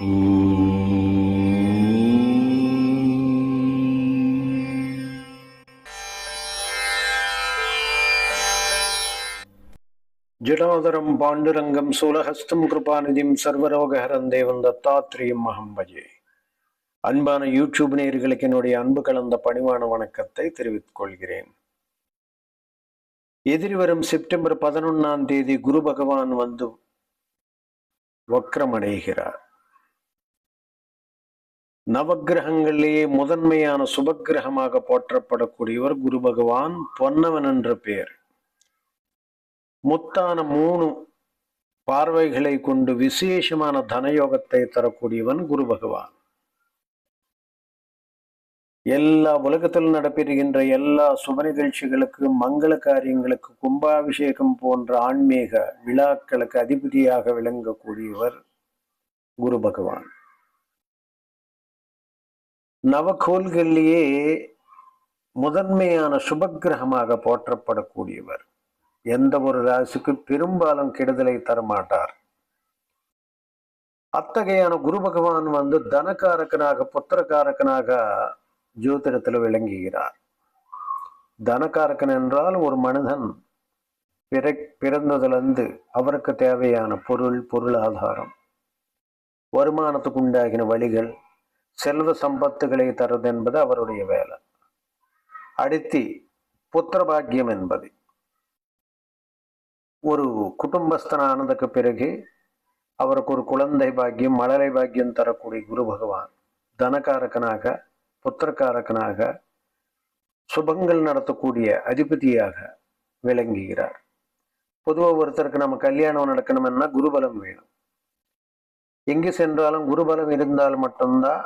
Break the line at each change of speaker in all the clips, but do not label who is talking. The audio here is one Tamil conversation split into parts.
ஜடாதரம் பாண்டுரங்கம் சூலஹஸ்தம் கிருபாநிதிம் சர்வரோகஹரன் தேவன் தத்தாத்ரேயம் அகம்பஜே அன்பான யூடியூப் நேயர்களுக்கு என்னுடைய அன்பு கலந்த பணிவான வணக்கத்தை தெரிவித்துக் கொள்கிறேன். எதிர்வரும் செப்டம்பர் பதினொன்னாம் தேதி குரு பகவான் வந்து வக்ரமடைகிறார். நவக்கிரகங்களிலேயே முதன்மையான சுபக்கிரகமாக போற்றப்படக்கூடியவர் குரு பகவான் பொன்னவன் என்ற பெயர். முத்தான மூணு பார்வைகளை கொண்டு விசேஷமான தனயோகத்தை தரக்கூடியவன் குரு பகவான். எல்லா உலகத்தில் நடைபெறுகின்ற எல்லா சுப நிகழ்ச்சிகளுக்கு மங்கள காரியங்களுக்கு கும்பாபிஷேகம் போன்ற ஆன்மீக விழாக்களுக்கு அதிபதியாக விளங்கக்கூடியவர் குரு பகவான். நவகோள்களிலேயே முதன்மையான சுபக்கிரகமாக போற்றப்படக்கூடியவர். எந்த ஒரு ராசிக்கு பெரும்பாலும் கெடுதலை தரமாட்டார். அத்தகையான குரு பகவான் வந்து தனக்காரக்கனாக புத்திரக்காரக்கனாக ஜோதிடத்தில் விளங்குகிறார். தனக்காரக்கன் என்றால் ஒரு மனிதன் பிற பிறந்ததுலேருந்து அவருக்கு தேவையான பொருள் பொருளாதாரம் வருமானத்துக்கு உண்டாகின வழிகள் செல்வ சம்பத்துகளை தருவது என்பது அவருடைய வேலை. அடுத்து புத்திர பாக்கியம் என்பது. ஒரு குடும்பஸ்தனானதுக்கு பிறகு அவருக்கு ஒரு குழந்தை பாக்கியம் மழலை பாக்கியம் தரக்கூடிய குரு பகவான் தனக்காரக்கனாக புத்திரக்காரக்கனாக சுபங்கள் நடத்தக்கூடிய அதிபதியாக விளங்குகிறார். பொதுவாக ஒருத்தருக்கு நம்ம கல்யாணம் நடக்கணும்னா குருபலம் வேணும். எங்கு சென்றாலும் குருபலம் இருந்தால் மட்டும்தான்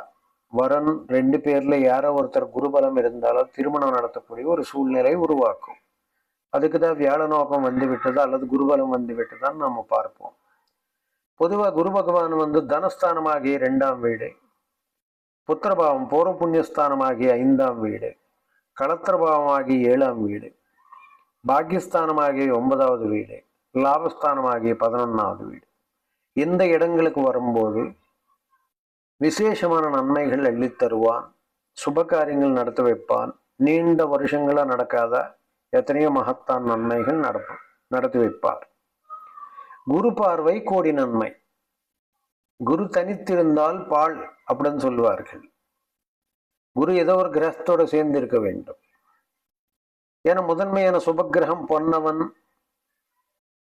வரன் ரெண்டு பேர்ல யாரோ ஒருத்தர் குருபலம் இருந்தாலும் திருமணம் நடத்தக்கூடிய ஒரு சூழ்நிலை உருவாக்கும். அதுக்கு தான் வியாழ நோக்கம் வந்து விட்டதா அல்லது குருபலம் வந்து விட்டதான்னு நம்ம பார்ப்போம். பொதுவாக குரு பகவான் வந்து தனஸ்தானமாகிய ரெண்டாம் வீடு புத்திரபாவம் பூர்வ புண்ணியஸ்தானமாகிய ஐந்தாம் வீடு களத்திரபாவமாகிய ஏழாம் வீடு பாக்கியஸ்தானமாகிய ஒன்பதாவது வீடு லாபஸ்தானமாகிய பதினொன்னாவது வீடு. இந்த இடங்களுக்கு வரும்போது விசேஷமான நன்மைகள் அள்ளித் தருவான் சுப காரியங்கள் நடத்த வைப்பான் நீண்ட வருஷங்களாக நடக்காத எத்தனையோ மகத்தான் நன்மைகள் நடக்கும் நடத்தி வைப்பார். குரு பார்வை கோடி நன்மை. குரு தனித்திருந்தால் பால் அப்படின்னு சொல்லுவார்கள். குரு ஏதோ ஒரு கிரகத்தோட சேர்ந்து இருக்க வேண்டும். ஏன்னா முதன்மையான சுபகிரகம் பொன்னவன்.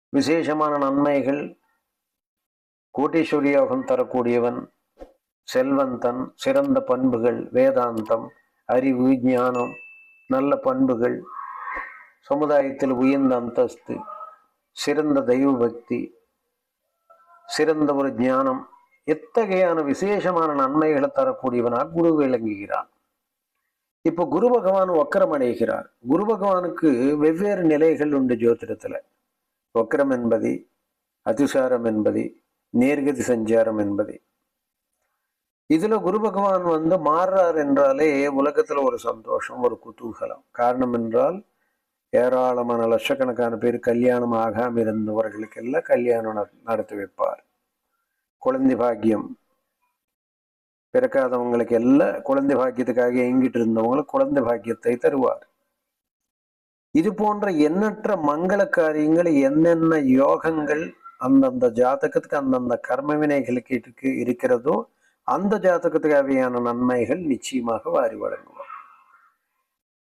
விசேஷமான நன்மைகள் கோட்டீஸ்வரி யோகம் தரக்கூடியவன். செல்வந்தன் சிறந்த பண்புகள் வேதாந்தம் அறிவு ஞானம் நல்ல பண்புகள் சமுதாயத்தில் உயர்ந்த அந்தஸ்து சிறந்த தெய்வ பக்தி சிறந்த ஒரு ஞானம் எத்தகையான விசேஷமான நன்மைகளை தரக்கூடியவனாக குரு விளங்குகிறான் இப்போ குரு பகவான் வக்கரம் அடைகிறார் குரு பகவானுக்கு வெவ்வேறு நிலைகள் உண்டு ஜோதிடத்துல. வக்கரம் என்பது அதிசாரம் என்பது நேர்கதி சஞ்சாரம் என்பது இதுல குரு பகவான் வந்து மாறுறார் என்றாலே உலகத்துல ஒரு சந்தோஷம் ஒரு குதூகலம். காரணம் என்றால் ஏராளமான லட்சக்கணக்கான பேர் கல்யாணம் ஆகாம இருந்தவர்களுக்கு எல்லாம் கல்யாணம் நடத்தி வைப்பார். குழந்தை பாக்கியம் பிறக்காதவங்களுக்கு எல்லாம் குழந்தை பாக்கியத்துக்காக இயங்கிட்டு இருந்தவங்களுக்கு குழந்தை பாக்கியத்தை தருவார். இது போன்ற எண்ணற்ற மங்கள காரியங்கள் என்னென்ன யோகங்கள் அந்தந்த ஜாதகத்துக்கு அந்தந்த கர்ம வினைகளுக்கு இருக்கு இருக்கிறதோ அந்த ஜாதகத்துக்கு தேவையான நன்மைகள் நிச்சயமாக வாரி வழங்குவார்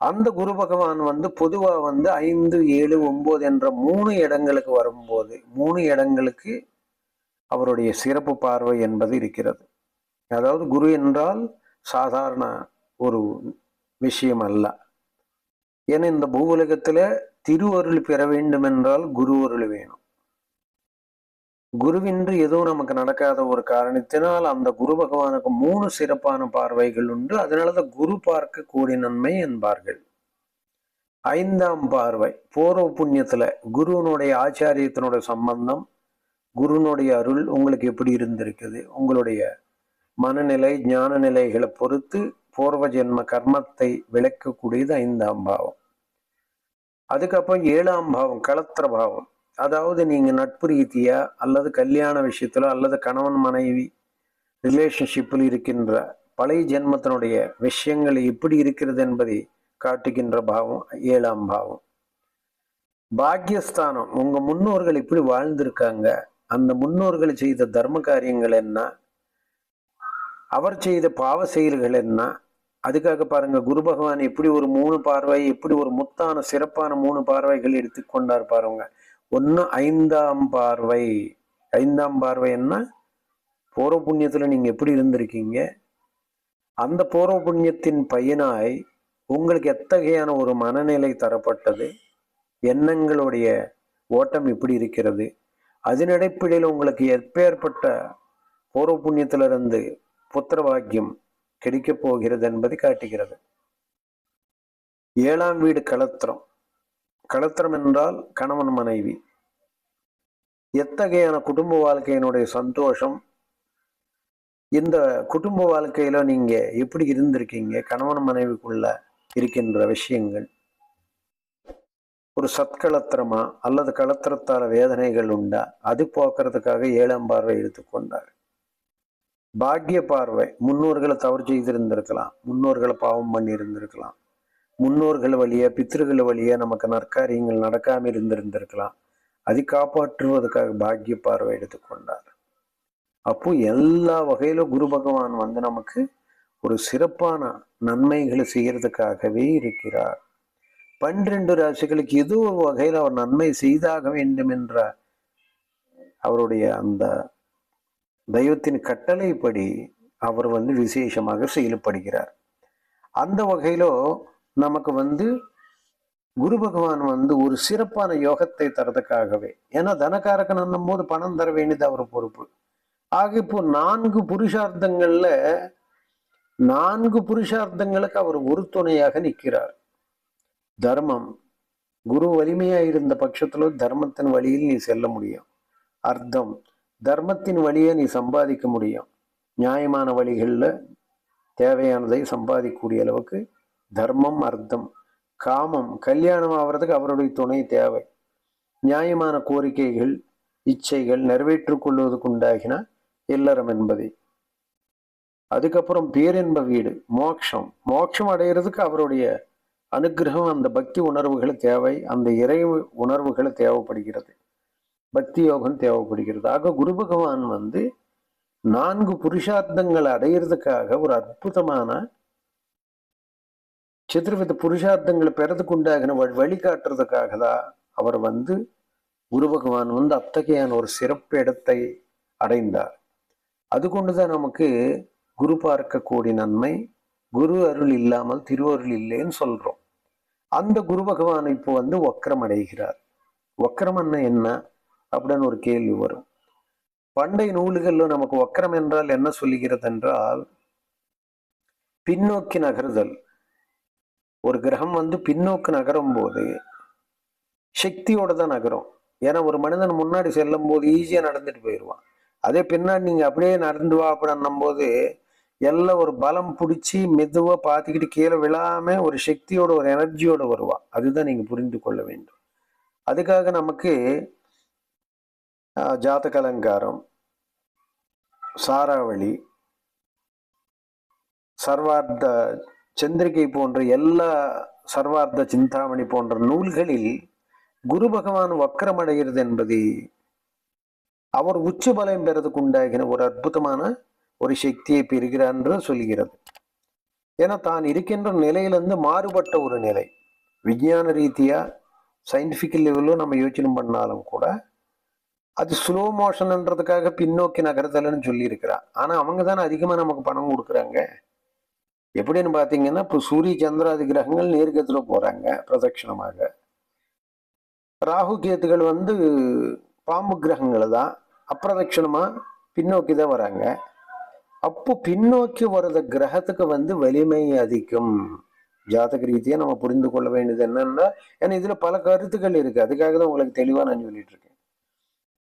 அந்த குரு பகவான் வந்து பொதுவா வந்து ஐந்து ஏழு ஒன்பது என்ற மூணு இடங்களுக்கு வரும்போது மூணு இடங்களுக்கு அவருடைய சிறப்பு பார்வை என்பது இருக்கிறது. அதாவது குரு என்றால் சாதாரண ஒரு விஷயம் அல்ல. ஏன்னா இந்த பூவுலகத்துல திருவருள் பெற வேண்டும் என்றால் குரு அருள் வேணும். குருவின்றி எதுவும் நமக்கு நடக்காத ஒரு காரணத்தினால் அந்த குரு பகவானுக்கு மூணு சிறப்பான பார்வைகள் உண்டு. அதனாலதான் குரு பார்க்க கூடி நன்மை என்பார்கள். ஐந்தாம் பார்வை பூர்வ புண்ணியத்துல குருவனுடைய ஆச்சாரியத்தினுடைய சம்பந்தம் குருனுடைய அருள் உங்களுக்கு எப்படி இருந்திருக்குது உங்களுடைய மனநிலை ஞான நிலைகளை பொறுத்து பூர்வ ஜென்ம கர்மத்தை விளக்கக்கூடியது ஐந்தாம் பாவம். அதுக்கப்புறம் ஏழாம் பாவம் களத்திர பாவம். அதாவது நீங்கள் நட்பு ரீதியாக அல்லது கல்யாண விஷயத்தில் அல்லது கணவன் மனைவி ரிலேஷன்ஷிப்பில் இருக்கின்ற பழைய ஜென்மத்தினுடைய விஷயங்கள் எப்படி இருக்கிறது என்பதை காட்டுகின்ற பாவம் ஏழாம் பாவம். பாக்கியஸ்தானம் உங்கள் முன்னோர்கள் எப்படி வாழ்ந்திருக்காங்க. அந்த முன்னோர்கள் செய்த தர்ம காரியங்கள் என்ன? அவர் செய்த பாவ செயல்கள் என்ன? அதுக்காக பாருங்க குரு பகவான் எப்படி ஒரு மூணு பார்வை எப்படி ஒரு முத்தான சிறப்பான மூணு பார்வைகள் எடுத்துக்கொண்டார் பாருங்க. ஒன்று ஐந்தாம் பார்வை. ஐந்தாம் பார்வை என்ன பூர்வ புண்ணியத்தில் நீங்கள் எப்படி இருந்திருக்கீங்க? அந்த பூர்வ புண்ணியத்தின் பயனாய் உங்களுக்கு எத்தகையான ஒரு மனநிலை தரப்பட்டது? எண்ணங்களுடைய ஓட்டம் எப்படி இருக்கிறது? அதன் அடிப்படையில் உங்களுக்கு எப்பேற்பட்ட பூர்வ புண்ணியத்திலிருந்து புத்திர பாக்கியம் கிடைக்கப் போகிறது என்பதை காட்டுகிறது. ஏழாம் வீடு களத்திரம் களத்திரம் என்றால் கணவன் மனைவி. எத்தகையான குடும்ப வாழ்க்கையினுடைய சந்தோஷம்? இந்த குடும்ப வாழ்க்கையில நீங்க எப்படி இருந்திருக்கீங்க? கணவன் மனைவிக்குள்ள இருக்கின்ற விஷயங்கள். ஒரு சத்களத்திரமா அல்லது களத்திரத்தால வேதனைகள் உண்டா? அது போக்குறதுக்காக ஏழாம் பார்வை எடுத்துக்கொண்டார் பாக்கிய பார்வை முன்னோர்களை தவறு செய்திருந்திருக்கலாம். முன்னோர்களை பாவம் பண்ணி இருந்திருக்கலாம் முன்னோர்கள் வழியா பித்திருகள் வழியா நமக்கு நற்காரியங்கள் நடக்காம இருந்திருந்திருக்கலாம். அதை காப்பாற்றுவதற்காக பாக்கிய பார்வை எடுத்துக்கொண்டார் அப்போ எல்லா வகையிலும் குரு பகவான் வந்து நமக்கு ஒரு சிறப்பான நன்மைகளை செய்யறதுக்காகவே இருக்கிறார். பன்னிரண்டு ராசிகளுக்கு ஏதோ ஒரு வகையில் அவர் நன்மை செய்தாக வேண்டும் என்ற அவருடைய அந்த தெய்வத்தின் கட்டளைப்படி அவர் வந்து விசேஷமாக செயல்படுகிறார். அந்த வகையிலோ நமக்கு வந்து குரு பகவான் வந்து ஒரு சிறப்பான யோகத்தை தரதுக்காகவே ஏன்னா தனக்காரக்கன் போது பணம் தர வேண்டியது அவர் பொறுப்பு. ஆக இப்போ நான்கு புருஷார்த்தங்கள்ல நான்கு புருஷார்த்தங்களுக்கு அவர் ஒரு துணையாக நிற்கிறார். தர்மம். குரு வலிமையா இருந்த பட்சத்துல தர்மத்தின் வழியில் நீ செல்ல முடியும். அர்த்தம். தர்மத்தின் வழியை நீ சம்பாதிக்க முடியும். நியாயமான வழிகளில் தேவையானதை சம்பாதிக்கக்கூடிய அளவுக்கு தர்மம் அர்த்தம் காமம் கல்யாணம் ஆகிறதுக்கு அவருடைய துணை தேவை. நியாயமான கோரிக்கைகள் இச்சைகள் நிறைவேற்றிக் கொள்வதற்கு உண்டாகின இல்லறம் என்பதை. அதுக்கப்புறம் பேரின்ப வீடு மோட்சம். மோட்சம் அடைகிறதுக்கு அவருடைய அனுகிரகம் அந்த பக்தி உணர்வுகள் தேவை அந்த இறை உணர்வுகள் தேவைப்படுகிறது. பக்தி யோகம் தேவைப்படுகிறது. ஆக குரு பகவான் வந்து நான்கு புருஷார்த்தங்கள் அடையிறதுக்காக ஒரு அற்புதமான சித்திரவித புருஷார்த்தங்களை பெறதுக்கு உண்டாகின வழி வழிகாட்டுறதுக்காக தான் அவர் வந்து குரு பகவான் வந்து அத்தகையான ஒரு சிறப்பு இடத்தை அடைந்தார். அது கொண்டுதான் நமக்கு குரு பார்க்கக்கூடிய நன்மை குரு அருள் இல்லாமல் திருவருள் இல்லைன்னு சொல்றோம். அந்த குரு பகவான் இப்போ வந்து வக்கரம் அடைகிறார். வக்கரம் என்ன என்ன? அப்படின்னு ஒரு கேள்வி வரும். பண்டைய நூல்களில் நமக்கு வக்கரம் என்றால் என்ன சொல்லுகிறது என்றால் பின்னோக்கி நகருதல். ஒரு கிரகம் வந்து பின்னோக்கு நகரும் போது சக்தியோட தான் நகரும். ஏன்னா ஒரு மனிதன் முன்னாடி செல்லும் போது ஈஸியாக நடந்துட்டு போயிடுவான் அதே பின்னாடி நீங்கள் அப்படியே நடந்து வா அப்படின்னும் போது எல்லாம் ஒரு பலம் பிடிச்சி மெதுவாக பார்த்துக்கிட்டு கீழே விழாம ஒரு சக்தியோட ஒரு எனர்ஜியோட வருவான். அதுதான் நீங்கள் புரிந்து கொள்ள வேண்டும். அதுக்காக நமக்கு ஜாதக அலங்காரம் சாராவளி சர்வார்த்த சந்திரிகை போன்ற எல்லா சர்வார்த்த சிந்தாமணி போன்ற நூல்களில் குரு பகவான் வக்கரமடைகிறது என்பது அவர் உச்ச பலம் பெறதுக்கு உண்டாகின ஒரு அற்புதமான ஒரு சக்தியை பெறுகிறார் என்று சொல்கிறது. ஏன்னா தான் இருக்கின்ற நிலையிலிருந்து மாறுபட்ட ஒரு நிலை. விஞ்ஞான ரீதியா சயின்டிஃபிக் லெவலில் நம்ம யோசனை பண்ணாலும் கூட அது ஸ்லோ மோஷன்ன்றதுக்காக பின்னோக்கி நகர்தல்னு சொல்லியிருக்கிறார். ஆனால் அவங்க தானே அதிகமாக நமக்கு பணம் கொடுக்குறாங்க. எப்படின்னு பார்த்தீங்கன்னா இப்போ சூரிய சந்திராதி கிரகங்கள் நேர்கத்தில் போகிறாங்க பிரதட்சணமாக. ராகு கேத்துகள் வந்து பாம்பு கிரகங்கள் தான் அப்பிரதட்சிணமாக பின்னோக்கி தான் வராங்க. அப்போ பின்னோக்கி வர்ற கிரகத்துக்கு வந்து வலிமை அதிகம். ஜாதக ரீதியாக நம்ம புரிந்து கொள்ள வேண்டியது என்னன்னா ஏன்னா இதில் பல கருத்துக்கள் இருக்குது அதுக்காக தான் உங்களுக்கு தெளிவாக நான் சொல்லிட்டு இருக்கேன்.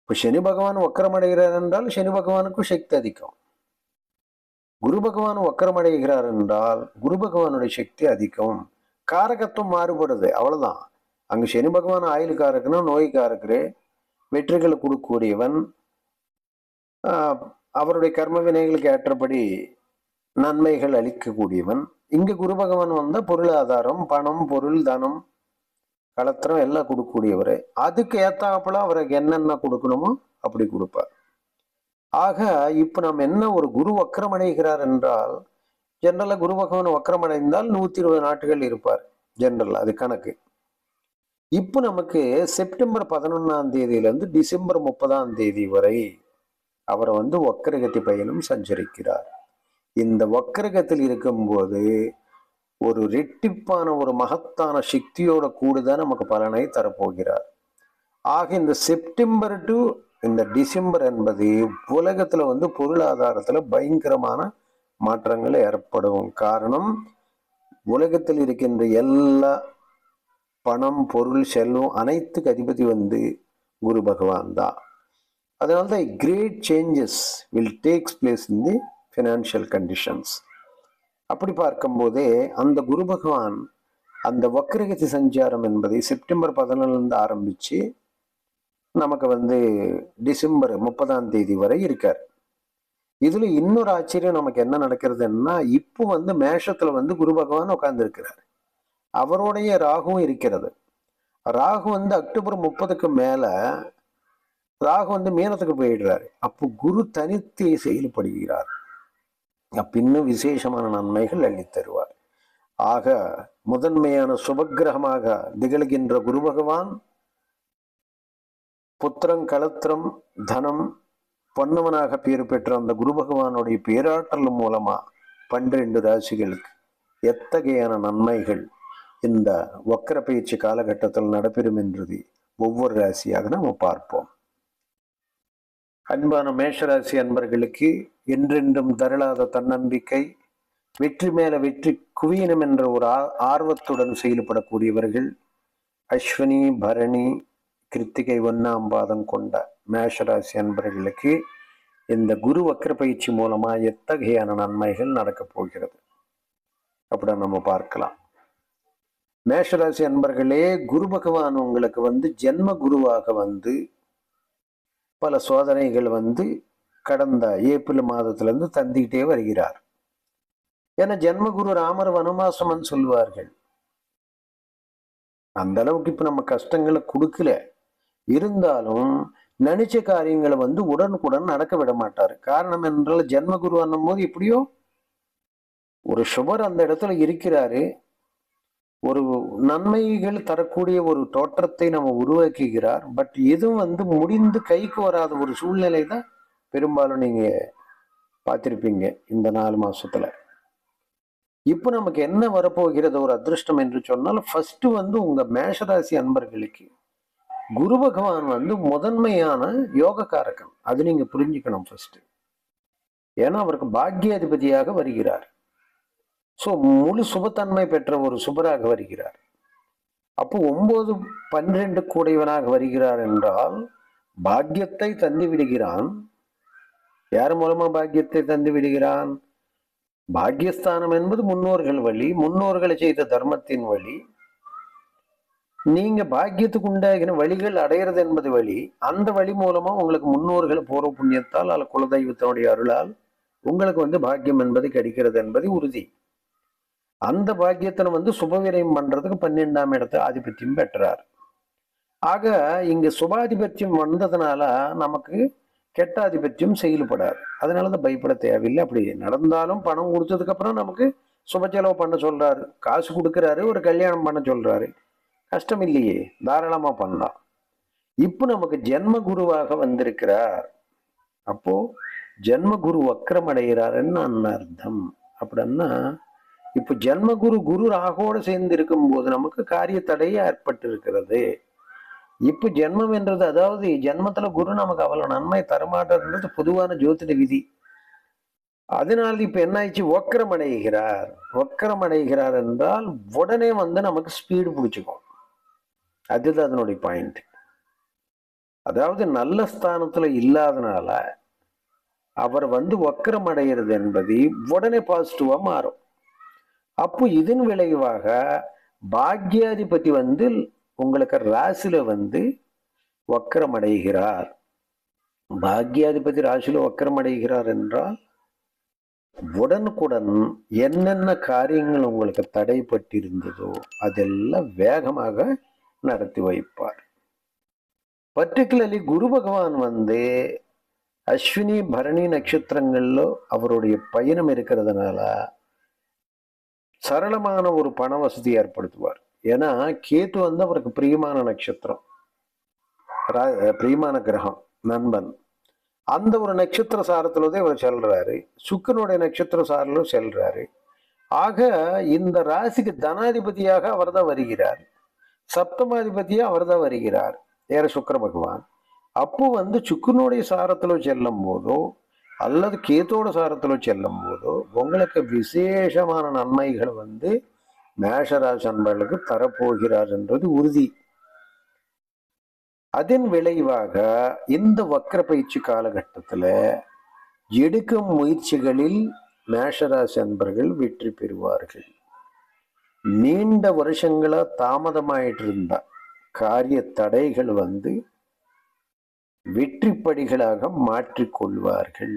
இப்போ சனி பகவான் வக்கரமடைகிறார் என்றால் சனி பகவானுக்கும் சக்தி அதிகம். குரு பகவான் வக்கரமடைகிறார் என்றால் குரு பகவானுடைய சக்தி அதிகம். காரகத்துவம் மாறுபடுது. அவ்வளவுதான். அங்க சனி பகவான் ஆயுளுக்காரக்குன்னா நோய்க்காரக்கரு வெற்றிகளை கொடுக்கக்கூடியவன். ஆஹ், அவருடைய கர்ம வினைகளுக்கு ஏற்றபடி நன்மைகள் அளிக்கக்கூடியவன். இங்கு குரு பகவான் வந்த பொருளாதாரம் பணம் பொருள் தனம் கலத்திரம் எல்லாம் கொடுக்கக்கூடியவர். அதுக்கு ஏத்தாப்புல அவருக்கு என்னென்ன கொடுக்கணுமோ அப்படி கொடுப்பார். ஆக இப்போ நாம் என்ன ஒரு குரு வக்கரமடைகிறார் என்றால் ஜென்ரலாக குரு பகவான் வக்கரமடைந்தால் நூற்றி இருபது நாட்டுகள் இருப்பார் ஜென்ரல் அது கணக்கு. இப்போ நமக்கு செப்டம்பர் பதினொன்றாம் தேதியிலேருந்து டிசம்பர் முப்பதாம் தேதி வரை அவர் வந்து வக்கரகத்தி பயணம் சஞ்சரிக்கிறார். இந்த வக்கரகத்தில் இருக்கும்போது ஒரு ரெட்டிப்பான ஒரு மகத்தான சக்தியோட கூடுதான் நமக்கு பலனை தரப்போகிறார். ஆக இந்த செப்டம்பர் டு இந்த டிசம்பர் என்பது உலகத்தில் வந்து பொருளாதாரத்தில் பயங்கரமான மாற்றங்கள் ஏற்படும். காரணம் உலகத்தில் இருக்கின்ற எல்லா பணம் பொருள் செல்வம் அனைத்துக்கு அதிபதி வந்து குரு பகவான் தான். அதனால தான் great changes will takes place in the financial conditions அப்படி பார்க்கும்போதே அந்த குரு பகவான் அந்த வக்ரகதி சஞ்சாரம் என்பதை செப்டம்பர் பதினொன்றுலேருந்து ஆரம்பித்து நமக்கு வந்து டிசம்பர் முப்பதாம் தேதி வரை இருக்கார். இதுல இன்னொரு ஆச்சரியம் நமக்கு என்ன நடக்கிறதுன்னா இப்போ வந்து மேஷத்துல வந்து குரு பகவான் உட்கார்ந்துருக்கிறார். அவருடைய ராகுவும் இருக்கிறது. ராகு வந்து அக்டோபர் முப்பதுக்கு மேல ராகு வந்து மீனத்துக்கு போயிடுறாரு. அப்போ குரு தனித்து செயல்படுகிறார். அப்ப இன்னும் விசேஷமான நன்மைகள் அள்ளி தருவார். ஆக முதன்மையான சுபக்கிரகமாக திகழ்கின்ற குரு பகவான் புத்திரம் களத்திரம் தனம் பொன்னவனாக பேர் பெற்ற அந்த குரு பகவானுடைய பேராற்றல் மூலமா பன்னிரண்டு ராசிகளுக்கு எத்தகையான நன்மைகள் இந்த வக்கர பயிற்சி காலகட்டத்தில் நடைபெறும் என்றது ஒவ்வொரு ராசியாக நம்ம பார்ப்போம். அன்பான மேஷராசி அன்பர்களுக்கு என்றென்றும் தரளாத தன்னம்பிக்கை வெற்றி மேல வெற்றி குவியினம் என்ற ஒரு ஆர்வத்துடன் செயல்படக்கூடியவர்கள் அஸ்வினி பரணி கிருத்திகை ஒன்னாம் பாதம் கொண்ட மேஷராசி அன்பர்களுக்கு இந்த குரு வக்கர பயிற்சி மூலமா எத்தகையான நன்மைகள் நடக்கப் போகிறது? அப்படி நம்ம பார்க்கலாம். மேஷராசி அன்பர்களே குரு பகவான் உங்களுக்கு வந்து ஜென்ம குருவாக வந்து பல சோதனைகள் வந்து கடந்த ஏப்ரல் மாதத்திலிருந்து தந்திக்கிட்டே வருகிறார். ஏன்னா ஜென்மகுரு ராமர் வனவாசம்னு சொல்வார்கள் அந்த அளவுக்கு இப்ப நம்ம கஷ்டங்களை கொடுக்கல. இருந்தாலும் நினைச்ச காரியங்களை வந்து உடனுக்குடன் நடக்க விட மாட்டார். காரணம் என்றால் ஜென்மகுரு அண்ணும் போது எப்படியோ ஒரு சுபர் அந்த இடத்துல இருக்கிறாரு. ஒரு நன்மைகள் தரக்கூடிய ஒரு தோற்றத்தை நம்ம உருவாக்குகிறார். பட் எதுவும் வந்து முடிந்து கைக்கு வராத ஒரு சூழ்நிலை தான் பெரும்பாலும் நீங்க பார்த்திருப்பீங்க இந்த நாலு மாசத்துல. இப்போ நமக்கு என்ன வரப்போகிறது ஒரு அதிர்ஷ்டம் என்று சொன்னால் ஃபர்ஸ்ட் வந்து உங்க மேஷராசி அன்பர்களுக்கு. குரு பகவான் வந்து முதன்மையான யோகக்காரகன். அது நீங்க புரிஞ்சுக்கணும் ஃபர்ஸ்ட் ஏன்னா அவருக்கு பாக்கியாதிபதியாக வருகிறார். ஸோ முழு சுபத்தன்மை பெற்ற ஒரு சுபராக வருகிறார். அப்போ ஒன்பது பன்னிரண்டு கூடையவனாக வருகிறார் என்றால் பாக்கியத்தை தந்து விடுகிறான். யார் மூலமா பாக்கியத்தை தந்து விடுகிறான்? பாக்கியஸ்தானம் என்பது முன்னோர்கள் வழி முன்னோர்களை செய்த தர்மத்தின் வழி. நீங்க பாக்கியத்துக்கு உண்டாகின வழிகள் அடையிறது என்பது வழி. அந்த வழி மூலமா உங்களுக்கு முன்னோர்கள் பூர்வ புண்ணியத்தால் அல்ல குலதெய்வத்தினுடைய அருளால் உங்களுக்கு வந்து பாக்கியம் என்பது கிடைக்கிறது என்பது உறுதி. அந்த பாக்கியத்தை வந்து சுபவிரயம் பண்றதுக்கு பன்னெண்டாம் இடத்தை ஆதிபத்தியம் பெற்றார். ஆக இங்க சுபாதிபத்தியம் வந்ததுனால நமக்கு கெட்ட ஆதிபத்தியம் செயல்படாது. அதனால தான் பயப்பட தேவையில்லை. அப்படி நடந்தாலும் பணம் கொடுத்ததுக்கு அப்புறம் நமக்கு சுப செலவு பண்ண சொல்றாரு. காசு கொடுக்குறாரு ஒரு கல்யாணம் பண்ண சொல்றாரு. கஷ்டம் இல்லையே தாராளமாக பண்ணலாம். இப்போ நமக்கு ஜென்ம குருவாக வந்திருக்கிறார். அப்போ ஜென்ம குரு வக்கரம் அடைகிறாருன்னு அர்த்தம்? அப்படின்னா இப்போ ஜென்மகுரு குரு ராகோடு சேர்ந்து இருக்கும்போது நமக்கு காரிய தடையே ஏற்பட்டு இருக்கிறது இப்போ ஜென்மம் என்றது அதாவது ஜென்மத்துல குரு நமக்கு அவ்வளவு நன்மை தரமாட்டதுன்றது பொதுவான ஜோதிட விதி. அதனால இப்ப என்ன ஆயிடுச்சு? வக்கரம் அடைகிறார் ஒக்கரம் அடைகிறார் என்றால் உடனே வந்து நமக்கு ஸ்பீடு பிடிச்சிக்கும். அதுதான் அதனுடைய பாயிண்ட் அதாவது நல்ல ஸ்தானத்துல இல்லாதனால அவர் வந்து வக்கரம் அடைகிறது என்பது உடனே பாசிட்டிவா மாறும். அப்போ இதன் விளைவாக பாக்யாதிபதி வந்து உங்களுக்கு ராசியில வந்து வக்கரம் அடைகிறார் பாக்யாதிபதி ராசியில வக்கரம் அடைகிறார் என்றால் உடனுக்குடன் என்னென்ன காரியங்கள் உங்களுக்கு தடைப்பட்டிருந்ததோ அதெல்லாம் வேகமாக நடத்தி வைப்பார். பர்டிகுலர்லி குரு பகவான் வந்து அஸ்வினி பரணி நட்சத்திரங்கள்ல அவருடைய பயணம் இருக்கிறதுனால சரளமான ஒரு பண வசதி ஏற்படுத்துவார். ஏன்னா கேத்து வந்து அவருக்கு பிரியமான நட்சத்திரம். ரா- பிரியமான கிரகம் நண்பன். அந்த ஒரு நட்சத்திர சாரத்துல தான் இவர் செல்றாரு. சுக்கனுடைய நட்சத்திர சாரிலும் செல்றாரு. ஆக இந்த ராசிக்கு தனாதிபதியாக அவர்தான் வருகிறார். சப்தமாதிபதியா அவர்தான் வருகிறார். ஏற சுக்கர பகவான். அப்போ வந்து சுக்குனுடைய சாரத்தில் செல்லும் போதோ அல்லது கேத்தோட சாரத்தில் செல்லும் போதோ உங்களுக்கு விசேஷமான நன்மைகள் வந்து மேஷராசி அன்பர்களுக்கு தரப்போகிறார் என்றது உறுதி. அதன் விளைவாக இந்த வக்கர பயிற்சி காலகட்டத்தில் எடுக்கும் முயற்சிகளில் மேஷராசி அன்பர்கள் வெற்றி பெறுவார்கள். நீண்ட வருஷங்களா தாமதமாயிட்டு இருந்த காரிய தடைகள் வந்து வெற்றிப்படிகளாக மாற்றிக்கொள்வார்கள்.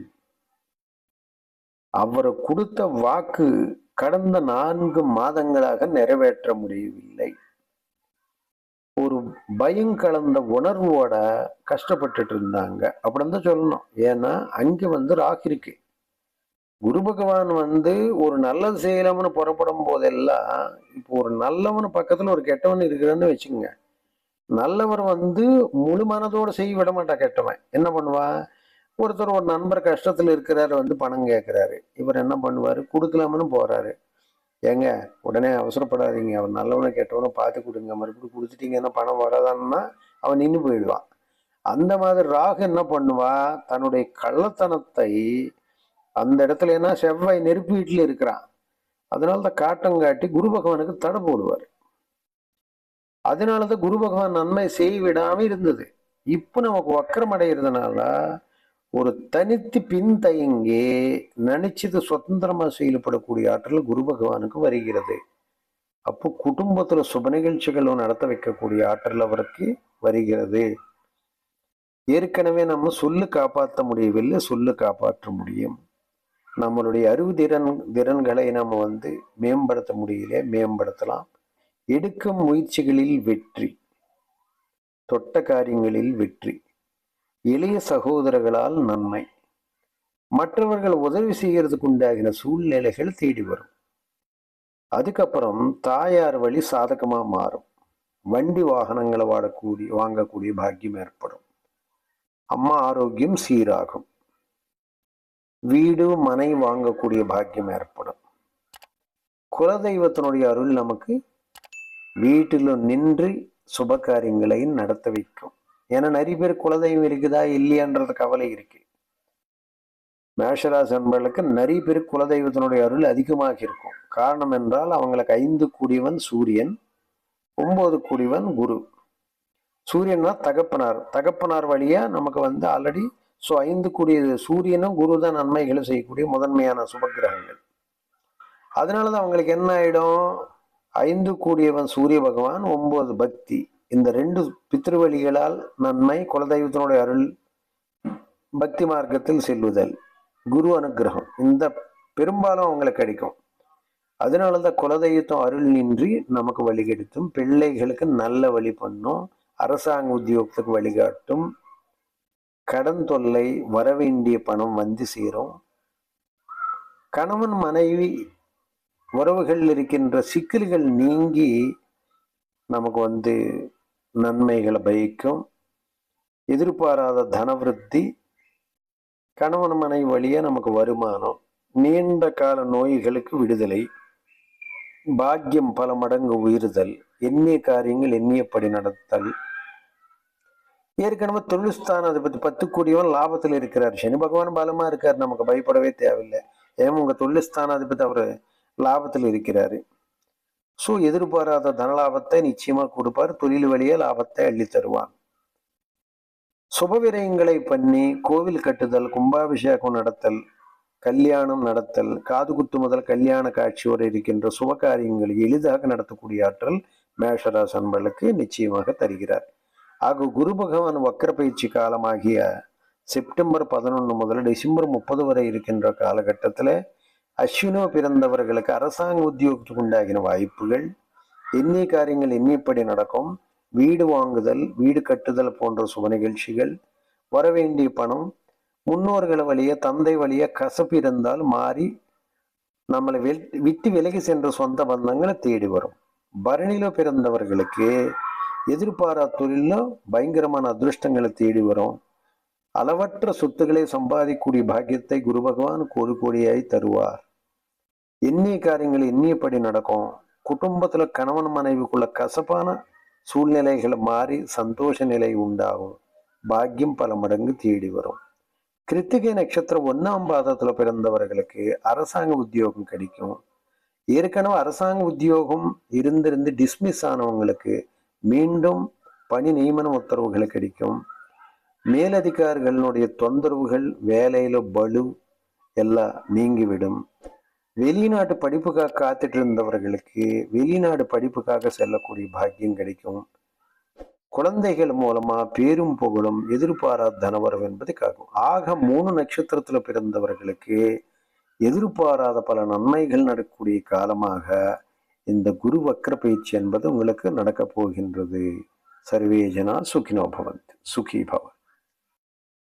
அவர் கொடுத்த வாக்கு கடந்த நான்கு மாதங்களாக நிறைவேற்ற முடியவில்லை. ஒரு பயம் கலந்த உணர்வோட கஷ்டப்பட்டுட்டு இருந்தாங்க. அப்படின்னு தான் சொல்லணும். ஏன்னா அங்க வந்து ராகு இருக்கு. குரு பகவான் வந்து ஒரு நல்லது செய்யலாம்னு புறப்படும் போதெல்லாம் இப்போ ஒரு நல்லவன் பக்கத்துல ஒரு கெட்டவன் இருக்கிறான்னு வச்சுக்கோங்க. நல்லவர் வந்து முழு மனதோட செய்ய விட மாட்டா கெட்டவன். என்ன பண்ணுவா ஒருத்தர் ஒரு நண்பர் கஷ்டத்துல இருக்கிறாரு வந்து பணம் கேட்கிறாரு இவர் என்ன பண்ணுவாரு? கொடுக்கலாமனு போறாரு. ஏங்க உடனே அவசரப்படாதீங்க. அவர் நல்லவனை கெட்டவனும் பார்த்து கொடுங்க. மறுபடியும் கொடுத்துட்டீங்கன்னா பணம் வராதான்னா அவன் நின்று போயிடுவான். அந்த மாதிரி ராகு என்ன பண்ணுவா? தன்னுடைய கள்ளத்தனத்தை அந்த இடத்துல ஏன்னா செவ்வாய் நெருப்பு வீட்டில் இருக்கிறான். அதனால தான் காட்டம் காட்டி குரு பகவானுக்கு தடை போடுவார். அதனால தான் குரு பகவான் நன்மை செய்விடாம இருந்தது. இப்போ நமக்கு வக்கரம் அடைகிறதுனால ஒரு தனித்து பின்தயங்கி நினைச்சது சுதந்திரமா செயல்படக்கூடிய ஆற்றல் குரு பகவானுக்கு வருகிறது. அப்போ குடும்பத்துல சுப நிகழ்ச்சிகளும் நடத்த வைக்கக்கூடிய ஆற்றல் அவருக்கு வருகிறது. ஏற்கனவே நம்ம சொல்லு காப்பாற்ற முடியவில்லை சொல்லு காப்பாற்ற முடியும். நம்மளுடைய அறிவு திறன் திறன்களை நம்ம வந்து மேம்படுத்த முடியல மேம்படுத்தலாம். எடுக்கும் முயற்சிகளில் வெற்றி. தொட்ட காரியங்களில் வெற்றி. இளைய சகோதரர்களால் நன்மை. மற்றவர்கள் உதவி செய்கிறதுக்கு உண்டாகின சூழ்நிலைகள் தேடி வரும். அதுக்கப்புறம் தாயார் வழி சாதகமாக மாறும். வண்டி வாகனங்களை வாடக்கூடிய வாங்கக்கூடிய பாக்கியம் ஏற்படும். அம்மா ஆரோக்கியம் சீராகும். வீடு மனை வாங்கக்கூடிய பாக்கியம் ஏற்படும். குலதெய்வத்தினுடைய அருள் நமக்கு வீட்டில் நின்று சுப காரியங்களை நடத்த வைக்கும். ஏன்னா நிறைய பேர் குலதெய்வம் இருக்குதா இல்லையான்றது கவலை இருக்கு. மேஷராசி அன்பர்களுக்கு நிறைய பேர் குலதெய்வத்தினுடைய அருள் அதிகமாக இருக்கும். காரணம் என்றால் அவங்களுக்கு ஐந்து கூடியவன் சூரியன் ஒன்பது கூடியவன் குரு. சூரியன்னா தகப்பனார். தகப்பனார் வழியா நமக்கு வந்து ஆல்ரெடி ஸோ ஐந்து கூடிய சூரியனும் குரு தான் நன்மைகளும் செய்யக்கூடிய முதன்மையான சுபக்கிரகங்கள். அதனால தான் அவங்களுக்கு என்ன ஆயிடும்? ஐந்து கூடியவன் சூரிய பகவான் ஒன்பது பக்தி. இந்த ரெண்டு பித்திருவழிகளால் நன்மை குலதெய்வத்தினுடைய அருள் பக்தி மார்க்கத்தில் செல்லுதல் குரு அனுகிரகம். இந்த பெரும்பாலும் அவங்களுக்கு கிடைக்கும். அதனால தான் குலதெய்வத்தம் அருள் நின்றி நமக்கு வழிகெடுத்தும் பிள்ளைகளுக்கு நல்ல வழி பண்ணும் அரசாங்க உத்தியோகத்துக்கு வழிகாட்டும் கடன் தொல்லை வரவேண்டிய பணம் வந்து சேரும். கணவன் மனைவி உறவுகள் இருக்கின்ற சிக்கல்கள் நீங்கி நமக்கு வந்து நன்மைகளை பயக்கும். எதிர்பாராத தனவிருத்தி கணவன் மனைவி வழியே நமக்கு வருமானம் நீண்ட கால நோய்களுக்கு விடுதலை பாக்கியம் பல மடங்கு உயர்தல் எண்ணிய காரியங்கள் எண்ணியப்படி நடத்தல் ஏற்கனவே தொழில்ஸ்தானம் அதை பத்தி பத்து கோடியவன் லாபத்தில் இருக்கிறார். சனி பகவான் பலமா இருக்கார் நமக்கு பயப்படவே தேவையில்லை. ஏன் உங்க தொழில்ஸ்தானாதிபதி அவர் லாபத்தில் இருக்கிறார். ஸோ எதிர்பாராத தனலாபத்தை நிச்சயமா கொடுப்பார். தொழில் வழியே லாபத்தை அள்ளி தருவான் சுபவிரயங்களை பண்ணி கோவில் கட்டுதல் கும்பாபிஷேகம் நடத்தல் கல்யாணம் நடத்தல் காது குத்து முதல் கல்யாண காட்சியோடு இருக்கின்ற சுப காரியங்களை எளிதாக நடத்தக்கூடிய ஆற்றல் மேஷராசி நிச்சயமாக தருகிறார். ஆக குரு பகவான் வக்கர பயிற்சி காலமாகிய செப்டம்பர் பதினொன்று முதல் டிசம்பர் முப்பது வரை இருக்கின்ற காலகட்டத்தில் அஸ்வினோ பிறந்தவர்களுக்கு அரசாங்க உத்தியோகத்துக்கு உண்டாகின வாய்ப்புகள் எண்ணி காரியங்கள் எண்ணிப்படி நடக்கும் வீடு வாங்குதல் வீடு கட்டுதல் போன்ற சுப நிகழ்ச்சிகள் வரவேண்டிய பணம் முன்னோர்கள் வழிய தந்தை வழிய கசப்பு இருந்தால் மாறி நம்மளை வெ விட்டு விலகி சென்ற சொந்த பந்தங்களை தேடி வரும் பரணியில பிறந்தவர்களுக்கு எதிர்பாரா தொழிலில் பயங்கரமான அதிருஷ்டங்களை தேடி வரும். அளவற்ற சொத்துக்களை சம்பாதிக்கூடிய பாக்கியத்தை குரு பகவான் கோடி கோடியாய் தருவார். எண்ணிய காரியங்கள் எண்ணியபடி நடக்கும். குடும்பத்தில் கணவன் மனைவிக்குள்ள கசப்பான சூழ்நிலைகளை மாறி சந்தோஷ நிலை உண்டாகும். பாக்கியம் பல மடங்கு தேடி வரும். கிருத்திகை நட்சத்திரம் ஒன்றாம் பாதத்தில் பிறந்தவர்களுக்கு அரசாங்க உத்தியோகம் கிடைக்கும். ஏற்கனவே அரசாங்க உத்தியோகம் இருந்திருந்து டிஸ்மிஸ் ஆனவங்களுக்கு மீண்டும் பணி நியமன உத்தரவுகள் கிடைக்கும். மேலதிகாரிகளுடைய தொந்தரவுகள் வேலையில பலு எல்லாம் நீங்கிவிடும். வெளிநாட்டு படிப்புக்காக காத்துட்டு இருந்தவர்களுக்கு வெளிநாடு படிப்புக்காக செல்லக்கூடிய பாக்கியம் கிடைக்கும். குழந்தைகள் மூலமா பேரும் புகழும் எதிர்பாராத தனவரம் என்பது காக்கும் ஆக மூணு நட்சத்திரத்துல பிறந்தவர்களுக்கு எதிர்பாராத பல நன்மைகள் நடக்கக்கூடிய காலமாக இந்த குரு வக்ர பயிற்சி என்பது உங்களுக்கு நடக்கப் போகின்றது. சர்வேஜனா சுகினோ பவந்த். சுகி பவன்